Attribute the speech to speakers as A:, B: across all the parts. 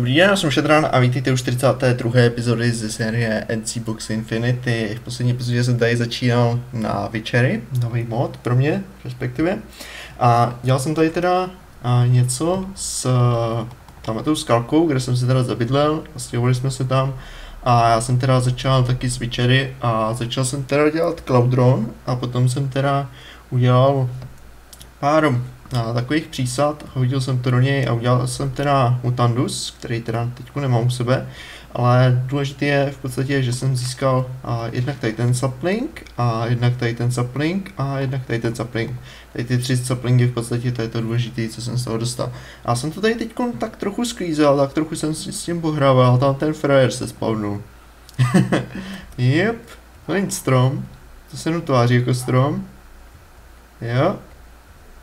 A: Dobrý den, já jsem Šedran a vítejte u 42. epizody ze série NC Box Infinity. V poslední epizodě jsem tady začínal na Witchery, nový mod pro mě, respektive. A dělal jsem tady teda něco s tam tou skalkou, kde jsem se teda zabydlel, stěhovali jsme se tam. A já jsem teda začal taky s Witchery a začal jsem teda dělat Cloudron a potom jsem teda udělal pár na takových přísad, hodil jsem to do něj a udělal jsem teda Mutandus, který teda teď nemám u sebe, ale důležité je v podstatě, že jsem získal a, jednak tady ten sapling a jednak tady ten sapling a jednak tady ten sapling. Tady ty tři saplingy v podstatě to je to důležité, co jsem z toho dostal. A jsem to tady teď tak trochu sklízel, tak trochu jsem si s tím pohrával, tam ten frajer se spavnul. yep, to není strom, to se jenom tváří jako strom. Jo,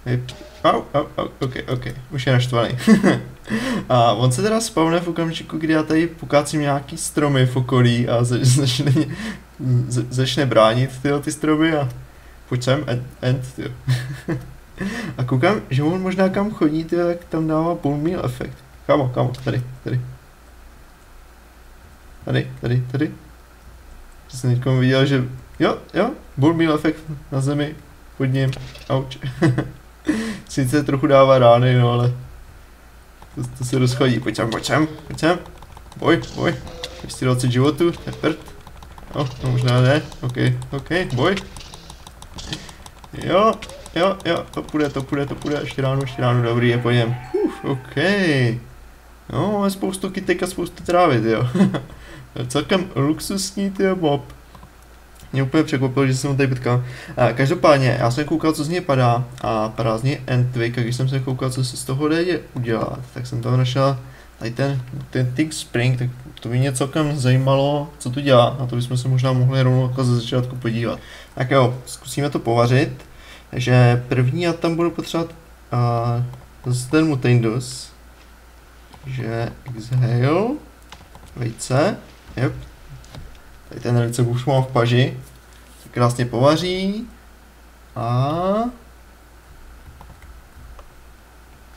A: yep. Au, au, au, ok, ok, už je naštvaný. a on se teda spavne v okamžiku, kdy já tady pokácím nějaký stromy v okolí a začne, začne bránit tyjo, ty stromy a pojď sem, end, end tyjo. a koukám, že on možná kam chodí, tyjo, tak tam dává půl mil efekt. Kamo, kamo, tady, tady. Tady, tady, tady. Že jsem někomu viděl, že jo, jo, bull meal efekt na zemi, pod ním, auč. Sice trochu dává rány, no ale to, to se rozchodí. Pojď sem, pojď sem, pojď sem. Boj, boj. 220 životů, to je prd. No, no možná ne. OK, OK, boj. Jo, jo, jo, to půjde, to půjde, to půjde. Ještě ráno, ještě ráno, dobrý, je po něm. Uf, OK. No, máme spoustu kytek a spoustu trávy, jo. Celkem luxusní, ty mob. Mě úplně překvapilo, že jsem ho tady potkal. Každopádně, já jsem koukal, co z něj padá a padá z něj Entwig a když jsem se koukal, co se z toho jde udělat, tak jsem tam našel tady ten, ten Tick Spring, tak to by mě celkem zajímalo, co to dělá. Na to bychom se možná mohli rovnou jako ze začátku podívat. Tak jo, zkusíme to povařit. Takže první já tam budu potřebovat a, zase ten Mutandus. že exhale, vejce, yep, Tady ten recept už mám v paži. Se krásně povaří. A...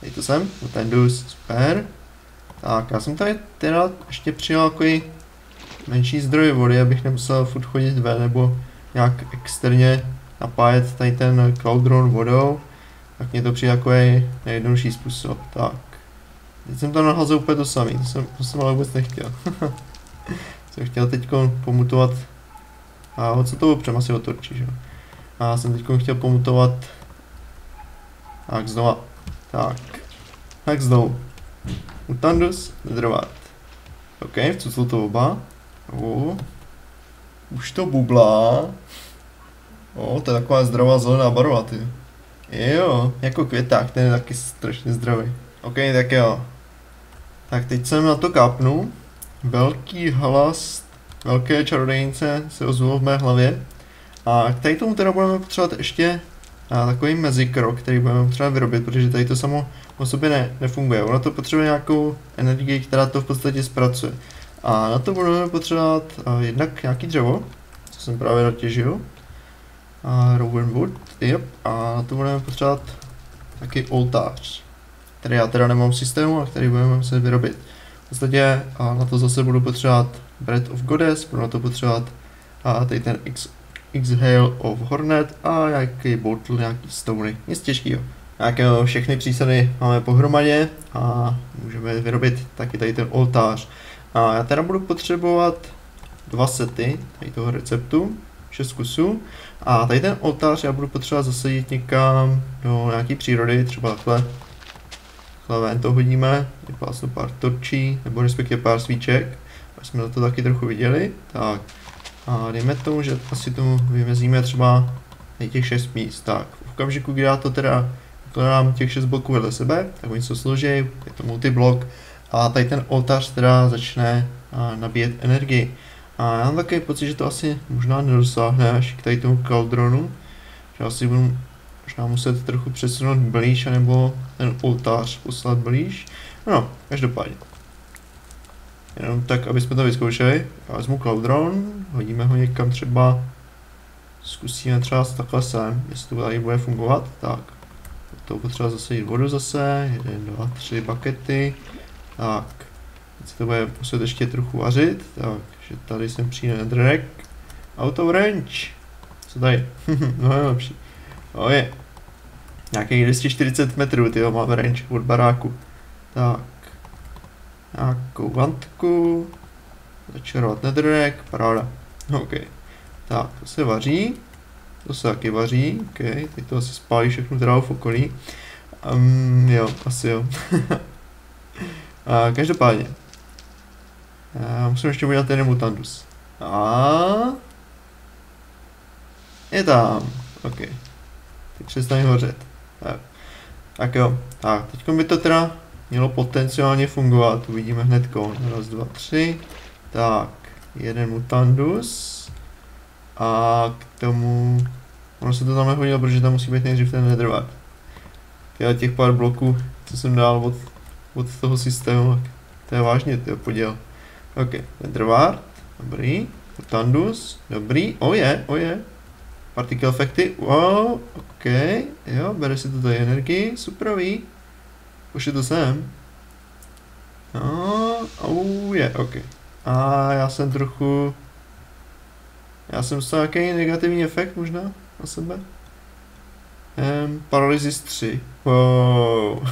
A: Dej to sem, no ten dus, super. Tak, já jsem tady teda ještě přijal takový menší zdroj vody, abych nemusel furt chodit ven nebo nějak externě napájet tady ten cloudron vodou. Tak mě to přijde takový nejjednodušší způsob. Tak. Teď jsem to nahlazil úplně to samý, to jsem, to jsem ale vůbec nechtěl. jsem chtěl teď pomutovat, a co to opřem asi otočí, že A já jsem teď chtěl pomutovat, tak znova, tak, tak znovu, Mutandus, nedrovat. OK, vcucl to oba. O, už to bublá. O, to je taková zdravá zelená barva, ty. Jo, jako květák, ten je taky strašně zdravý. OK, tak jo. Tak teď jsem na to kápnu. Velký hlas velké čarodejnice se ozvalo v mé hlavě. A k tady tomu teda budeme potřebovat ještě a, takový mezikrok, který budeme potřebovat vyrobit, protože tady to samo o sobě ne, nefunguje. Ono to potřebuje nějakou energii, která to v podstatě zpracuje. A na to budeme potřebovat a, jednak nějaký dřevo, co jsem právě natěžil. A Rowan Wood, yep. A na to budeme potřebovat taky oltář, který já teda nemám v systému a který budeme muset vyrobit podstatě a na to zase budu potřebovat Breath of Goddess, budu na to potřebovat a tady ten X, Exhale of Hornet a nějaký bottle, nějaký stony, nic těžkého. Nějaké všechny přísady máme pohromadě a můžeme vyrobit taky tady ten oltář. A já teda budu potřebovat dva sety tady toho receptu, 6 kusů. A tady ten oltář já budu potřebovat zasadit někam do nějaké přírody, třeba takhle ven to hodíme, vypásnu pár torčí, nebo respektive pár svíček, aby jsme to taky trochu viděli. Tak, a dejme tomu, že asi tomu vymezíme třeba těch 6 míst. Tak, v okamžiku, kdy já to teda vykladám těch 6 bloků vedle sebe, tak oni se složí, je to multiblok a tady ten oltář teda začne nabíjet energii. A já mám takový pocit, že to asi možná nedosáhne až k tady tomu kaldronu, že asi budu možná muset trochu přesunout blíž, nebo ten oltář poslat blíž. No, každopádně. Jenom tak, aby jsme to vyzkoušeli. Já vezmu Cloudron, hodíme ho někam třeba, zkusíme třeba takhle sem, jestli to tady bude fungovat. Tak, to potřeba zase jít vodu zase, jeden, dva, tři bakety. Tak, Teď to bude muset ještě trochu vařit, takže tady jsem přijde netherrack. Auto range. Co tady? no je lepší. O je. Nějakých 240 metrů, tyjo, máme range od baráku. Tak. Nějakou vantku. Začarovat netherrack, paráda. OK. Tak, to se vaří. To se taky vaří, OK. Teď to asi spálí všechno trávu v okolí. Um, jo, asi jo. A každopádně. Já musím ještě udělat ten mutandus. A je tam. OK. Teď přestane hořet. Tak. tak jo. Tak, teď by to teda mělo potenciálně fungovat. Uvidíme hned Raz, dva, tři. Tak, jeden mutandus. A k tomu... Ono se to tam nehodilo, protože tam musí být nejdřív ten netherward. Těhle těch pár bloků, co jsem dal od, od toho systému, to je vážně, to je poděl. OK, netherward, dobrý. Mutandus, dobrý, oje, oje. Particle efekty, wow, OK, jo, bere si to tady energii, superový. Už to sem. No, oh je, OK. A já jsem trochu... Já jsem dostal nějaký negativní efekt možná na sebe. Um, Paralyzis 3. Wow.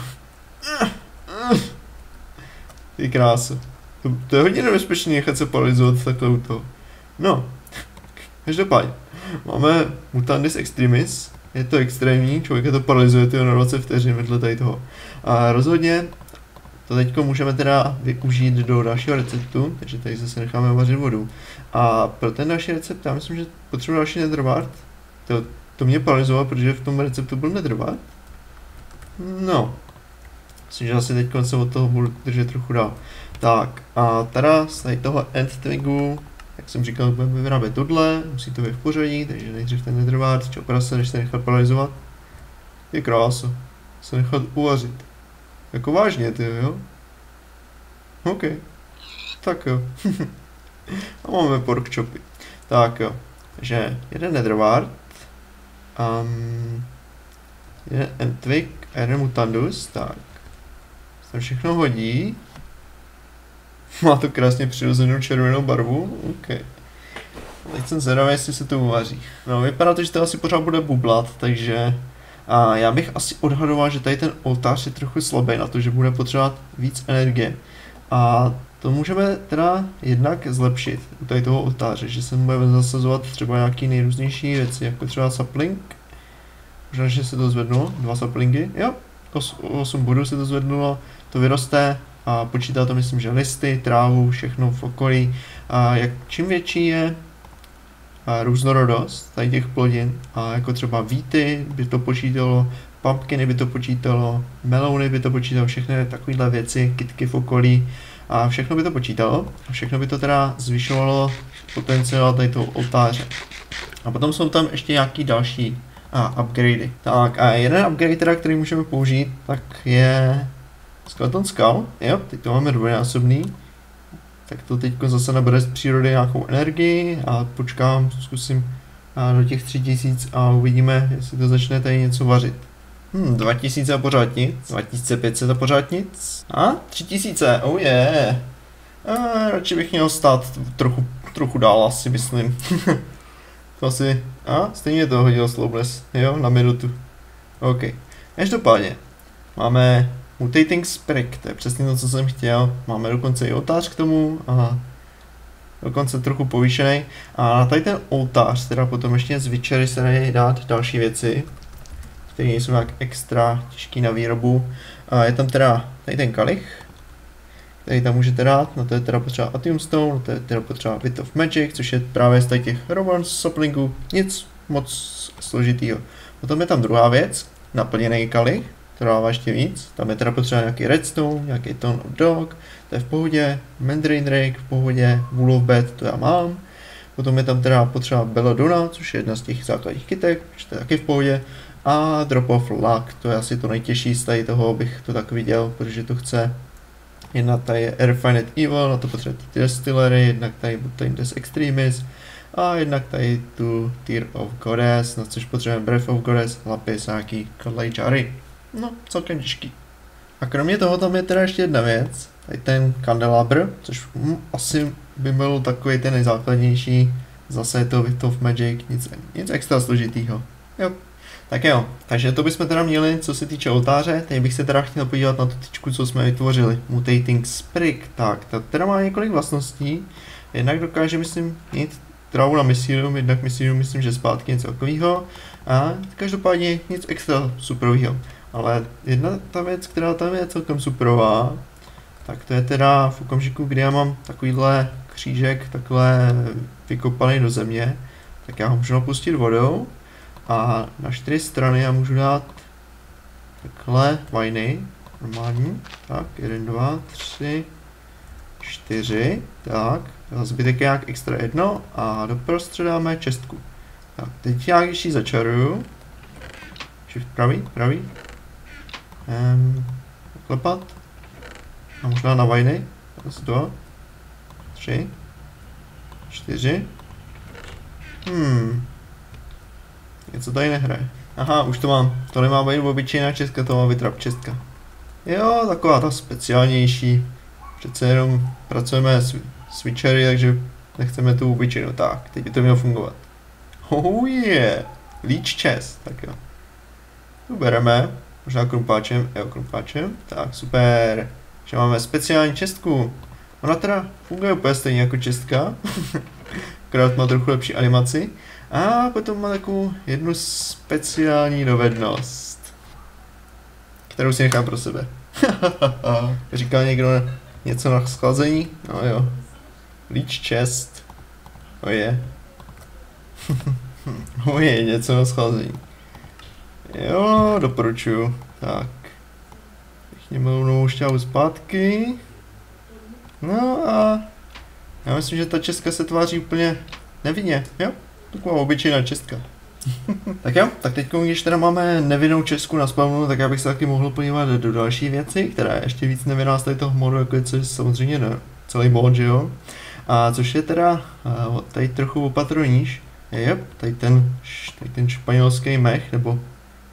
A: Ty krása. To, to je hodně nebezpečné nechat se paralyzovat takhle u toho. No. Každopádně. Máme Mutandis Extremis. Je to extrémní, člověka to paralyzuje tyho na 20 vteřin vedle tady toho. A rozhodně to teď můžeme teda využít do dalšího receptu, takže tady zase necháme uvařit vodu. A pro ten další recept, já myslím, že potřebuji další netherward. To, to mě paralyzovalo, protože v tom receptu byl netherward. No. Myslím, že asi teď se od toho budu držet trochu dál. Tak, a teda z tady toho end twigu, jsem říkal, budeme vyrábět tohle, musí to být v pořadí, takže nejdřív ten netherward, čo prase, než se nechat paralyzovat. Je krása. Se nechat uvařit. Jako vážně, ty jo? OK. Tak jo. A máme pork chopy. Tak jo. Takže jeden netherward. Um, jeden entwig a jeden mutandus. Tak. Se všechno hodí. Má to krásně přirozenou červenou barvu. OK. Teď jsem zvědavý, jestli se to uvaří. No, vypadá to, že to asi pořád bude bublat, takže a já bych asi odhadoval, že tady ten oltář je trochu slabý na to, že bude potřebovat víc energie. A to můžeme teda jednak zlepšit u tady toho oltáře, že se budeme zasazovat třeba nějaký nejrůznější věci, jako třeba sapling. Možná, že se to zvednulo, dva saplingy, jo, 8 bodů se to zvednulo, to vyroste a počítá to myslím, že listy, trávu, všechno v okolí. A jak čím větší je různorodost tady těch plodin a jako třeba víty by to počítalo, pumpkiny by to počítalo, melouny by to počítalo, všechny takovéhle věci, kitky v okolí a všechno by to počítalo a všechno by to teda zvyšovalo potenciál tady toho oltáře. A potom jsou tam ještě nějaký další a upgradey. Tak a jeden upgrade teda, který můžeme použít, tak je Skeleton Skull. Jo, teď to máme dvojnásobný tak to teď zase nabere z přírody nějakou energii a počkám, zkusím do těch 3000 a uvidíme, jestli to začne tady něco vařit. Hmm, 2000 a pořád nic, 2500 a pořád nic, a 3000, oh yeah. A radši bych měl stát trochu, trochu dál asi myslím. to asi, a stejně to hodil Slowless, jo, na minutu. OK, každopádně, máme Mutating Sprig, to je přesně to, co jsem chtěl. Máme dokonce i oltář k tomu a dokonce trochu povýšený. A na tady ten oltář, teda potom ještě z Witchery se dají dát další věci, které jsou nějak extra těžký na výrobu. A je tam teda tady ten kalich, který tam můžete dát, no to je teda potřeba Atium Stone, no to je teda potřeba Bit of Magic, což je právě z těch Romance Soplingů, nic moc složitýho. Potom je tam druhá věc, naplněný kalich, to dává ještě víc. Tam je teda potřeba nějaký redstone, nějaký ton of dog, to je v pohodě, mandarin drake v pohodě, wool of bed, to já mám. Potom je tam teda potřeba belladonna, což je jedna z těch základních kytek, to je taky v pohodě. A drop of luck, to je asi to nejtěžší z tady toho, bych to tak viděl, protože to chce Jedna tady je Refined Evil, na to potřebuje ty distillery, jednak tady Butane Des Extremis, a jednak tady tu Tear of Goddess, na což potřebujeme Breath of Goddess, lapis a nějaký Clay Jary. No, celkem těžký. A kromě toho tam je teda ještě jedna věc, tady ten kandelabr, což hm, asi by byl takový ten nejzákladnější. Zase je to Wit of Magic, nic, nic extra složitýho. Jo. Tak jo, takže to bychom teda měli, co se týče oltáře. Teď bych se teda chtěl podívat na tu tyčku, co jsme vytvořili. Mutating Sprig. Tak, ta teda má několik vlastností. Jednak dokáže, myslím, mít trávu na misílium, jednak misílium, myslím, že zpátky něco takového. A každopádně nic extra superového. Ale jedna ta věc, která tam je celkem superová, tak to je teda v okamžiku, kdy já mám takovýhle křížek takhle vykopaný do země, tak já ho můžu napustit vodou a na čtyři strany já můžu dát takhle vajny, normální, tak, jeden, dva, tři, čtyři, tak, zbytek jak extra jedno a doprostřed dáme čestku. Tak, teď já když ji začaruju, shift pravý, pravý, um, klepat, a možná na vajny, raz, dva, tři, čtyři, hmm, něco tady nehraje. Aha, už to mám. To nemá být obyčejná česka, to má být rap česka. Jo, taková ta speciálnější. Přece jenom pracujeme s switchery, takže nechceme tu obyčejnou. Tak, teď by to mělo fungovat. Oh yeah, leech chest, tak jo. Tu bereme, možná krumpáčem, jo, krumpáčem, tak super. Že máme speciální čestku. Ona teda funguje úplně stejně jako čestka, akorát má trochu lepší animaci. A potom má takovou jednu speciální dovednost, kterou si nechám pro sebe. Říkal někdo něco na schlazení? No jo. Leech chest. O je. o je, něco na schlazení. Jo, doporučuju. Tak. Pěkně mluvnou šťávu zpátky. No a já myslím, že ta česka se tváří úplně nevinně, jo? Taková obyčejná česka. tak jo, tak teď když teda máme nevinnou česku na spawnu, tak já bych se taky mohl podívat do další věci, která je ještě víc nevinná z toho modu, jako je což samozřejmě ne, celý mod, že jo. A což je teda uh, tady trochu opatroníš, je tady ten, tady ten španělský mech, nebo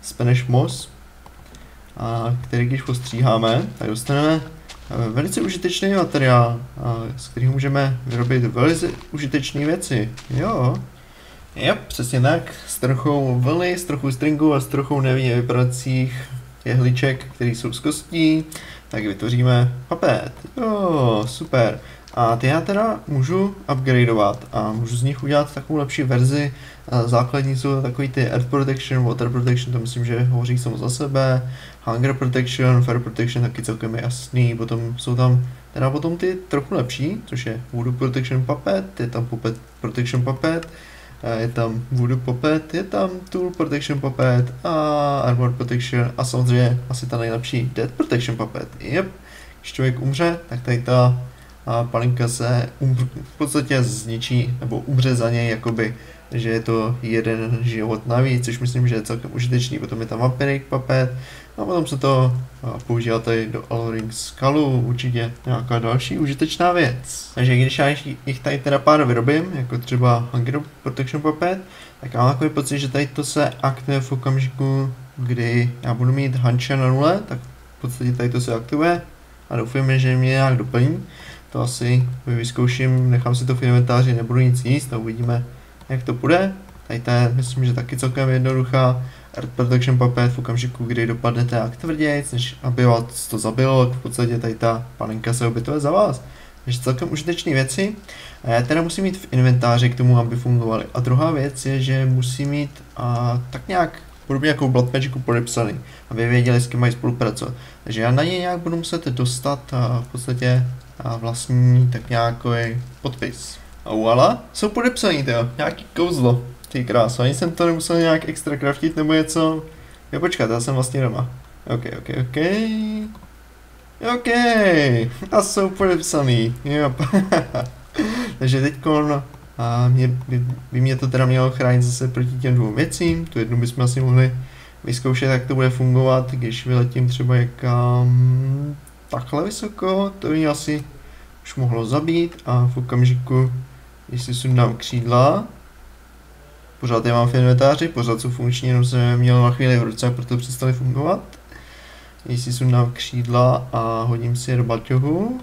A: Spanish moss, a který když postříháme, tak dostaneme velice užitečný materiál, z kterého můžeme vyrobit velice užitečné věci. Jo. Jo, přesně tak. S trochou vlny, s trochou stringu a s trochou nevím vypadacích jehliček, které jsou z kostí, tak vytvoříme papet. Jo, super. A ty já teda můžu upgradeovat a můžu z nich udělat takovou lepší verzi. Základní jsou takový ty Earth Protection, Water Protection, to myslím, že hovoří samo za sebe. Hunger Protection, Fire Protection taky celkem jasný. Potom jsou tam teda potom ty trochu lepší, což je Voodoo Protection Puppet, je tam Puppet Protection Puppet, je tam Voodoo Puppet, je tam Tool Protection Puppet a Armor Protection a samozřejmě asi ta nejlepší Dead Protection Puppet. Yep. Když člověk umře, tak tady ta a palinka se umř, v podstatě zničí nebo umře za něj, jakoby, že je to jeden život navíc, což myslím, že je celkem užitečný. Potom je tam Vampiric Puppet a potom se to používá tady do Alluring Skalu, určitě nějaká další užitečná věc. Takže když já jich tady teda pár vyrobím, jako třeba Hunger Protection Puppet, tak já mám takový pocit, že tady to se aktivuje v okamžiku, kdy já budu mít Hancha na nule, tak v podstatě tady to se aktivuje a doufujeme, že mě nějak doplní. To asi vyzkouším, nechám si to v inventáři, nebudu nic jíst a uvidíme, jak to půjde. Tady je, myslím, že taky celkem jednoduchá. Earth Protection Puppet v okamžiku, kdy dopadnete jak tvrdějc, než aby vás to zabilo, v podstatě tady ta paninka se obytuje za vás. Takže celkem užitečné věci. A já teda musím mít v inventáři k tomu, aby fungovaly. A druhá věc je, že musím mít a, tak nějak podobně jako Blood Magicu podepsaný, aby věděli, s kým mají spolupracovat. Takže já na ně nějak budu muset dostat a v podstatě a vlastní tak nějaký podpis. A voila, jsou podepsaný, jo, nějaký kouzlo. Ty krása, ani jsem to nemusel nějak extra craftit nebo něco. Jo, počkat, já jsem vlastně doma. Ok, ok, ok. Ok, a jsou podepsaný, jo. Takže teď a mě, by, by, mě to teda mělo chránit zase proti těm dvou věcím. Tu jednu bychom asi mohli vyzkoušet, jak to bude fungovat, když vyletím třeba někam takhle vysoko, to by asi už mohlo zabít a v okamžiku, si sundám křídla, pořád je mám v inventáři, pořád jsou funkční, jenom jsem je měl na chvíli v ruce, proto přestali fungovat. Jestli sundám křídla a hodím si je do baťohu,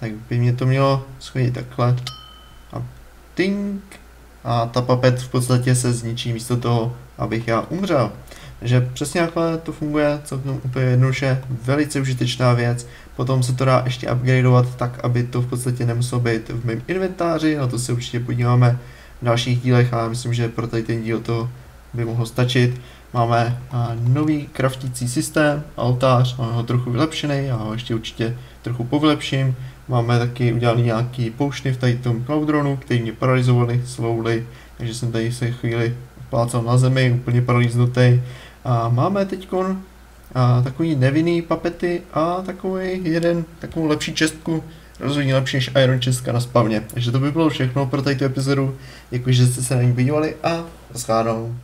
A: tak by mě to mělo schodit takhle. A tink. A ta papet v podstatě se zničí místo toho, abych já umřel. Takže přesně takhle to funguje, celkem úplně jednoduše, velice užitečná věc. Potom se to dá ještě upgradeovat tak, aby to v podstatě nemuselo být v mém inventáři, na to se určitě podíváme v dalších dílech a myslím, že pro tady ten díl to by mohlo stačit. Máme nový kraftící systém, altář, máme ho trochu vylepšený, já ho ještě určitě trochu povylepším. Máme taky udělaný nějaký poušny v tady tom cloudronu, který mě paralizovali slowly, takže jsem tady se chvíli plácal na zemi, úplně paraliznutý. A máme teď takový nevinný papety a takový jeden, takovou lepší čestku, rozhodně lepší než Iron Čestka na spavně. Takže to by bylo všechno pro tady tu epizodu. Děkuji, že jste se na ní podívali a naschledanou.